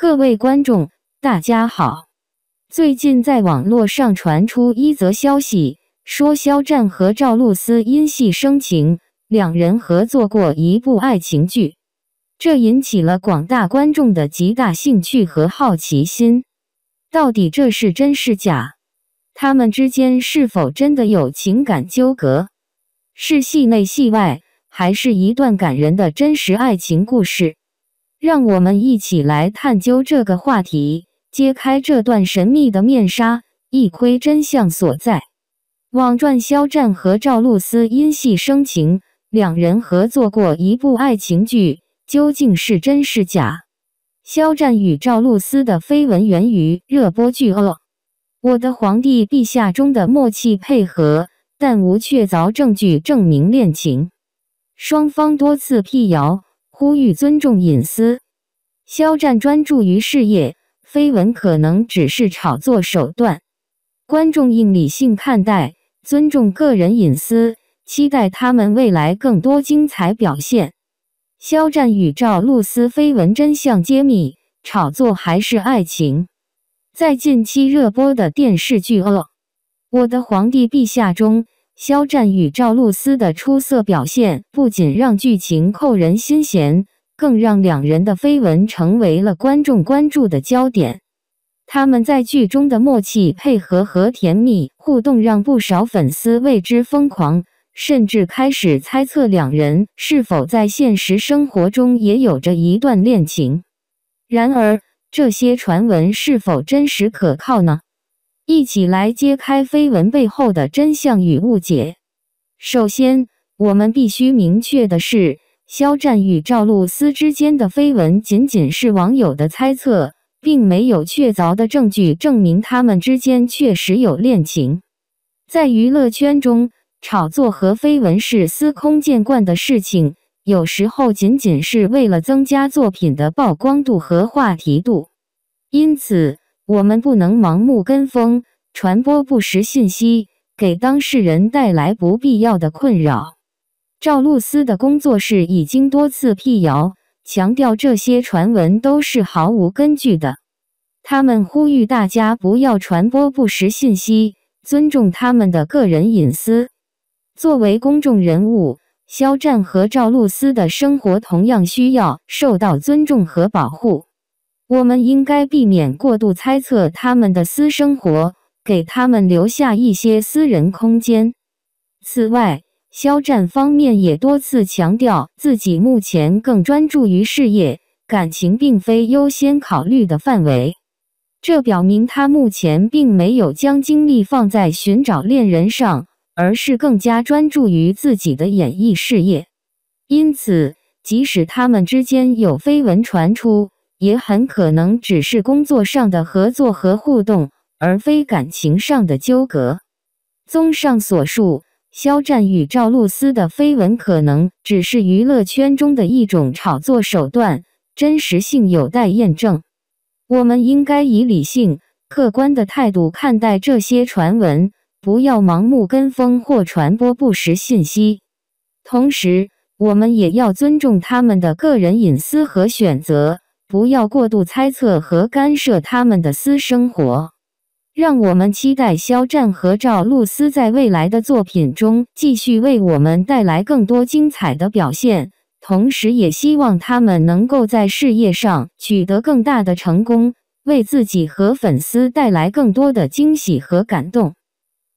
各位观众，大家好。最近在网络上传出一则消息，说肖战和赵露思因戏生情，两人合作过一部爱情剧，这引起了广大观众的极大兴趣和好奇心。到底这是真是假？他们之间是否真的有情感纠葛？是戏内戏外，还是一段感人的真实爱情故事？让我们一起来探究这个话题，揭开这段神秘的面纱，一窥真相所在。网传肖战和赵露思因戏生情，两人合作过一部爱情剧，究竟是真是假？肖战与赵露思的绯闻源于热播剧《哦，我的皇帝陛下》中的默契配合，但无确凿证据证明恋情。双方多次辟谣。呼吁尊重隐私。肖战专注于事业，绯闻可能只是炒作手段。观众应理性看待，尊重个人隐私，期待他们未来更多精彩表现。肖战与赵露思绯闻真相揭秘，炒作还是爱情？在近期热播的电视剧《哦，我的皇帝陛下》中。肖战与赵露思的出色表现，不仅让剧情扣人心弦，更让两人的绯闻成为了观众关注的焦点。他们在剧中的默契配合和甜蜜互动，让不少粉丝为之疯狂，甚至开始猜测两人是否在现实生活中也有着一段恋情。然而，这些传闻是否真实可靠呢？一起来揭开绯闻背后的真相与误解。首先，我们必须明确的是，肖战与赵露思之间的绯闻仅仅是网友的猜测，并没有确凿的证据证明他们之间确实有恋情。在娱乐圈中，炒作和绯闻是司空见惯的事情，有时候仅仅是为了增加作品的曝光度和话题度。因此，我们不能盲目跟风，传播不实信息，给当事人带来不必要的困扰。赵露思的工作室已经多次辟谣，强调这些传闻都是毫无根据的。他们呼吁大家不要传播不实信息，尊重他们的个人隐私。作为公众人物，肖战和赵露思的生活同样需要受到尊重和保护。我们应该避免过度猜测他们的私生活，给他们留下一些私人空间。此外，肖战方面也多次强调自己目前更专注于事业，感情并非优先考虑的范围。这表明他目前并没有将精力放在寻找恋人上，而是更加专注于自己的演艺事业。因此，即使他们之间有绯闻传出，也很可能只是工作上的合作和互动，而非感情上的纠葛。综上所述，肖战与赵露思的绯闻可能只是娱乐圈中的一种炒作手段，真实性有待验证。我们应该以理性、客观的态度看待这些传闻，不要盲目跟风或传播不实信息。同时，我们也要尊重他们的个人隐私和选择。不要过度猜测和干涉他们的私生活。让我们期待肖战和赵露思在未来的作品中继续为我们带来更多精彩的表现，同时也希望他们能够在事业上取得更大的成功，为自己和粉丝带来更多的惊喜和感动。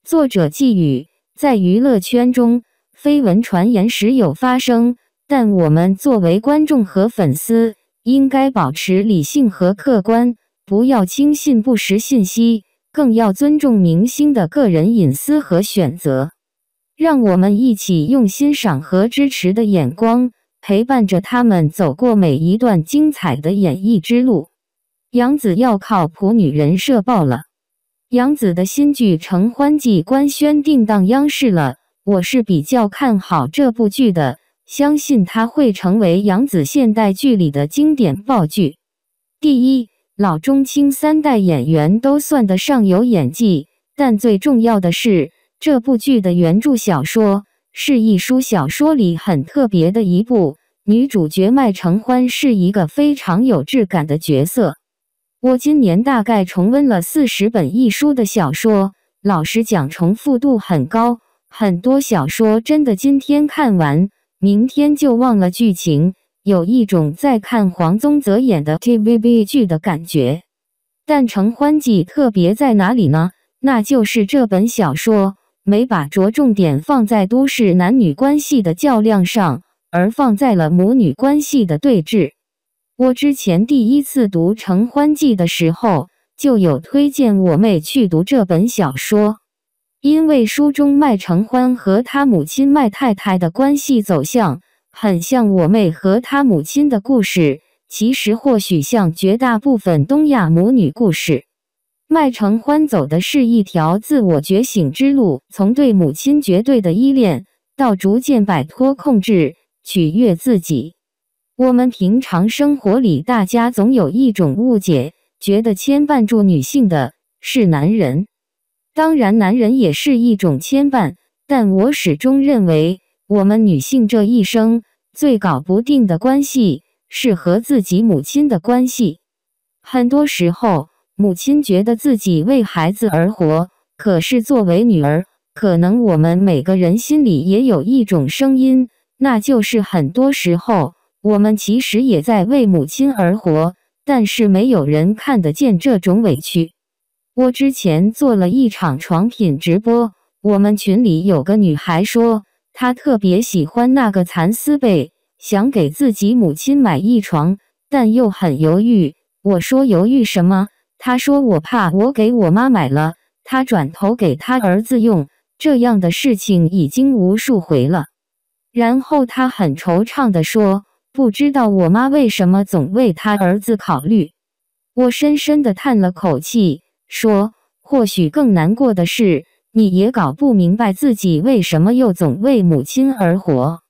作者寄语：在娱乐圈中，绯闻传言时有发生，但我们作为观众和粉丝。应该保持理性和客观，不要轻信不实信息，更要尊重明星的个人隐私和选择。让我们一起用欣赏和支持的眼光陪伴着他们走过每一段精彩的演艺之路。杨紫要靠谱女人设爆了，杨紫的新剧《承欢记》官宣定档央视了，我是比较看好这部剧的。相信它会成为杨紫现代剧里的经典爆剧。第一，老中青三代演员都算得上有演技，但最重要的是，这部剧的原著小说是一书小说里很特别的一部。女主角麦承欢是一个非常有质感的角色。我今年大概重温了四十本一书的小说，老实讲，重复度很高。很多小说真的今天看完，明天就忘了剧情，有一种在看黄宗泽演的 TVB 剧的感觉。但《承欢记》特别在哪里呢？那就是这本小说没把着重点放在都市男女关系的较量上，而放在了母女关系的对峙。我之前第一次读《承欢记》的时候，就有推荐我妹去读这本小说，因为书中麦承欢和他母亲麦太太的关系走向，很像我妹和她母亲的故事。其实或许像绝大部分东亚母女故事，麦承欢走的是一条自我觉醒之路，从对母亲绝对的依恋，到逐渐摆脱控制，取悦自己。我们平常生活里，大家总有一种误解，觉得牵绊住女性的是男人。当然，男人也是一种牵绊，但我始终认为，我们女性这一生最搞不定的关系是和自己母亲的关系。很多时候，母亲觉得自己为孩子而活，可是作为女儿，可能我们每个人心里也有一种声音，那就是很多时候。我们其实也在为母亲而活，但是没有人看得见这种委屈。我之前做了一场床品直播，我们群里有个女孩说，她特别喜欢那个蚕丝被，想给自己母亲买一床，但又很犹豫。我说犹豫什么？她说我怕我给我妈买了，她转头给她儿子用。这样的事情已经无数回了。然后她很惆怅地说。不知道我妈为什么总为她儿子考虑。我深深的叹了口气，说：“或许更难过的是，你也搞不明白自己为什么又总为母亲而活。”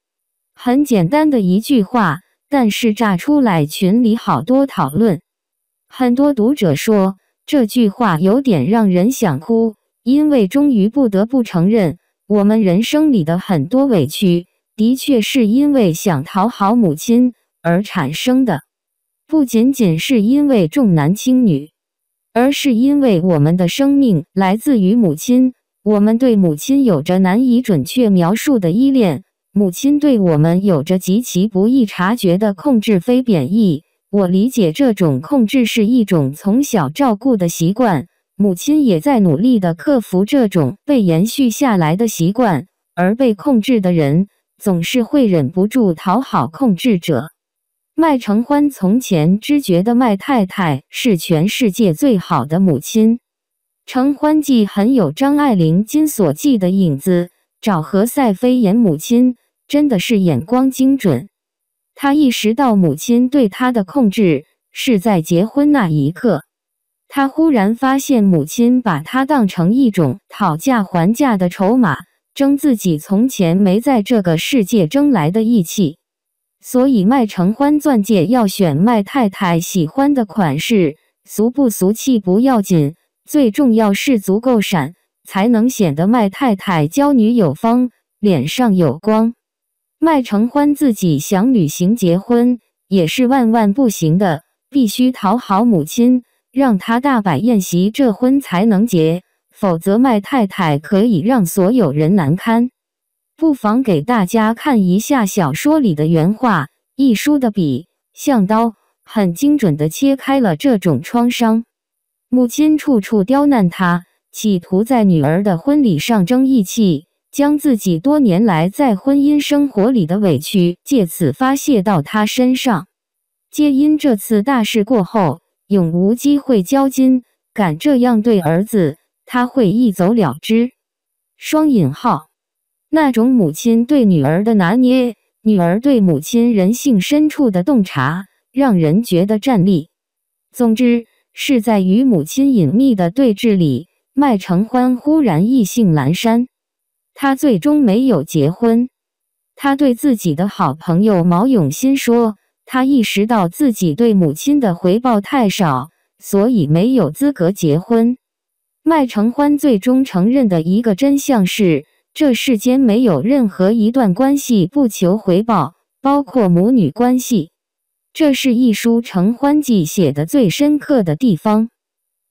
很简单的一句话，但是炸出来群里好多讨论。很多读者说这句话有点让人想哭，因为终于不得不承认，我们人生里的很多委屈。的确是因为想讨好母亲而产生的，不仅仅是因为重男轻女，而是因为我们的生命来自于母亲，我们对母亲有着难以准确描述的依恋，母亲对我们有着极其不易察觉的控制，非贬义。我理解这种控制是一种从小照顾的习惯，母亲也在努力的克服这种被延续下来的习惯，而被控制的人。总是会忍不住讨好控制者。麦承欢从前只觉得麦太太是全世界最好的母亲，《承欢记》很有张爱玲《金锁记》的影子，找何赛飞演母亲真的是眼光精准。他意识到母亲对他的控制是在结婚那一刻，他忽然发现母亲把他当成一种讨价还价的筹码。争自己从前没在这个世界争来的义气，所以麦承欢钻戒要选麦太太喜欢的款式，俗不俗气不要紧，最重要是足够闪，才能显得麦太太娇女有方，脸上有光。麦承欢自己想旅行结婚，也是万万不行的，必须讨好母亲，让她大摆宴席，这婚才能结。否则，麦太太可以让所有人难堪。不妨给大家看一下小说里的原话：一书的笔像刀，很精准地切开了这种创伤。母亲处处刁难他，企图在女儿的婚礼上争义气，将自己多年来在婚姻生活里的委屈借此发泄到他身上。皆因这次大事过后，永无机会交金，敢这样对儿子。他会一走了之。双引号，那种母亲对女儿的拿捏，女儿对母亲人性深处的洞察，让人觉得战栗。总之，是在与母亲隐秘的对峙里，麦承欢忽然意兴阑珊。他最终没有结婚。他对自己的好朋友毛永新说：“他意识到自己对母亲的回报太少，所以没有资格结婚。”麦承欢最终承认的一个真相是，这世间没有任何一段关系不求回报，包括母女关系。这是一书《承欢记》写的最深刻的地方。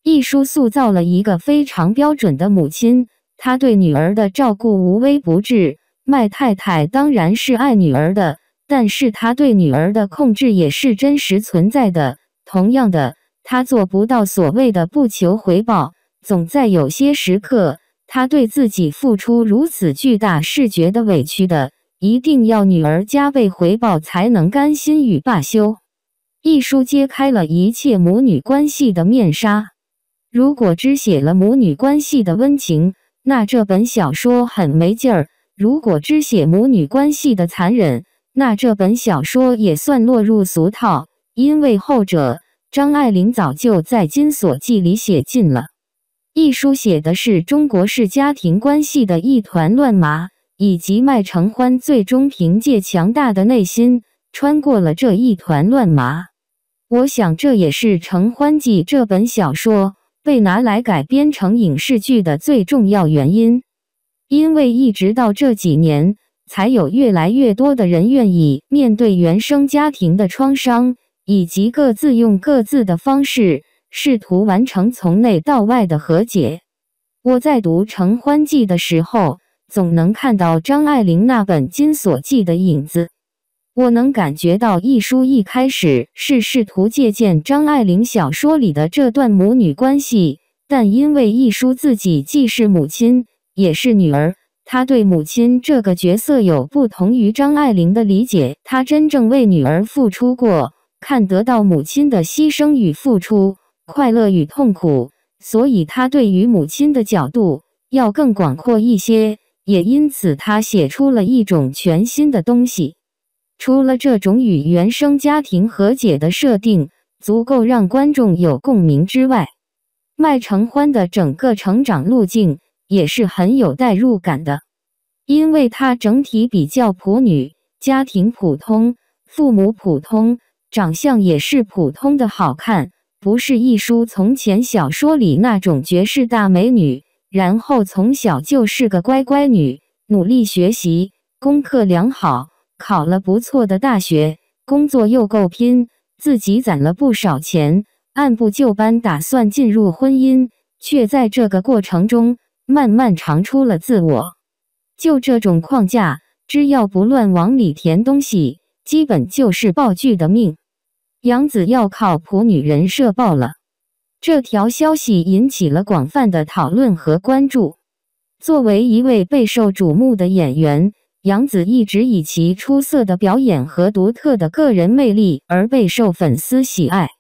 一书塑造了一个非常标准的母亲，她对女儿的照顾无微不至。麦太太当然是爱女儿的，但是她对女儿的控制也是真实存在的。同样的，她做不到所谓的不求回报，总在有些时刻，他对自己付出如此巨大是觉得委屈的。一定要女儿加倍回报才能甘心与罢休。一书揭开了一切母女关系的面纱。如果只写了母女关系的温情，那这本小说很没劲儿；如果只写母女关系的残忍，那这本小说也算落入俗套。因为后者，张爱玲早就在《金锁记》里写尽了。一书写的是中国式家庭关系的一团乱麻。以及麦承欢最终凭借强大的内心穿过了这一团乱麻。我想这也是《承欢记》这本小说被拿来改编成影视剧的最重要原因。因为一直到这几年，才有越来越多的人愿意面对原生家庭的创伤，以及各自用各自的方式试图完成从内到外的和解。我在读《承欢记》的时候。总能看到张爱玲那本《金锁记》的影子。我能感觉到一书一开始是试图借鉴张爱玲小说里的这段母女关系，但因为一书自己既是母亲也是女儿，她对母亲这个角色有不同于张爱玲的理解。她真正为女儿付出过，看得到母亲的牺牲与付出，快乐与痛苦，所以她对于母亲的角度要更广阔一些。也因此，他写出了一种全新的东西。除了这种与原生家庭和解的设定足够让观众有共鸣之外，麦承欢的整个成长路径也是很有代入感的。因为他整体比较普女，家庭普通，父母普通，长相也是普通的好看，不是一书从前小说里那种绝世大美女。然后从小就是个乖乖女，努力学习，功课良好，考了不错的大学，工作又够拼，自己攒了不少钱，按部就班打算进入婚姻，却在这个过程中慢慢长出了自我。就这种框架，只要不乱往里填东西，基本就是爆剧的命。杨子要靠谱女人设爆了。这条消息引起了广泛的讨论和关注。作为一位备受瞩目的演员，杨紫一直以其出色的表演和独特的个人魅力而备受粉丝喜爱。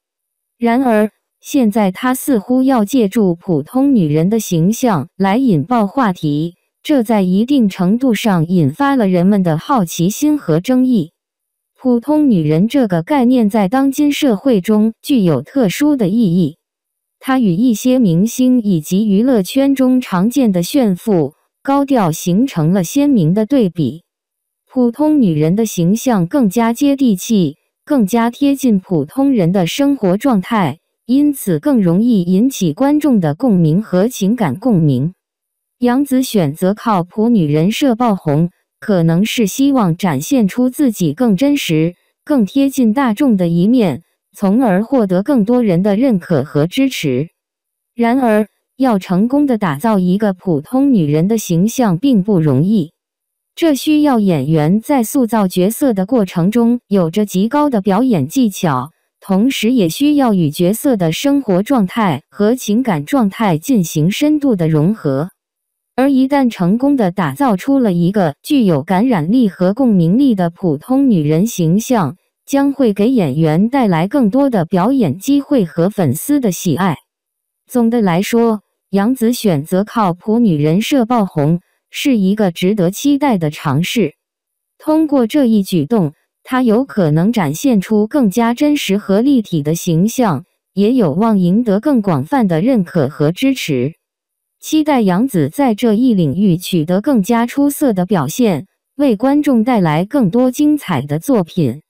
然而，现在她似乎要借助普通女人的形象来引爆话题，这在一定程度上引发了人们的好奇心和争议。普通女人这个概念在当今社会中具有特殊的意义。它与一些明星以及娱乐圈中常见的炫富高调形成了鲜明的对比。普通女人的形象更加接地气，更加贴近普通人的生活状态，因此更容易引起观众的共鸣和情感共鸣。杨紫选择靠谱女人设爆红，可能是希望展现出自己更真实、更贴近大众的一面。从而获得更多人的认可和支持。然而，要成功的打造一个普通女人的形象并不容易，这需要演员在塑造角色的过程中有着极高的表演技巧，同时也需要与角色的生活状态和情感状态进行深度的融合。而一旦成功的打造出了一个具有感染力和共鸣力的普通女人形象，将会给演员带来更多的表演机会和粉丝的喜爱。总的来说，杨紫选择靠谱女人设爆红是一个值得期待的尝试。通过这一举动，她有可能展现出更加真实和立体的形象，也有望赢得更广泛的认可和支持。期待杨紫在这一领域取得更加出色的表现，为观众带来更多精彩的作品。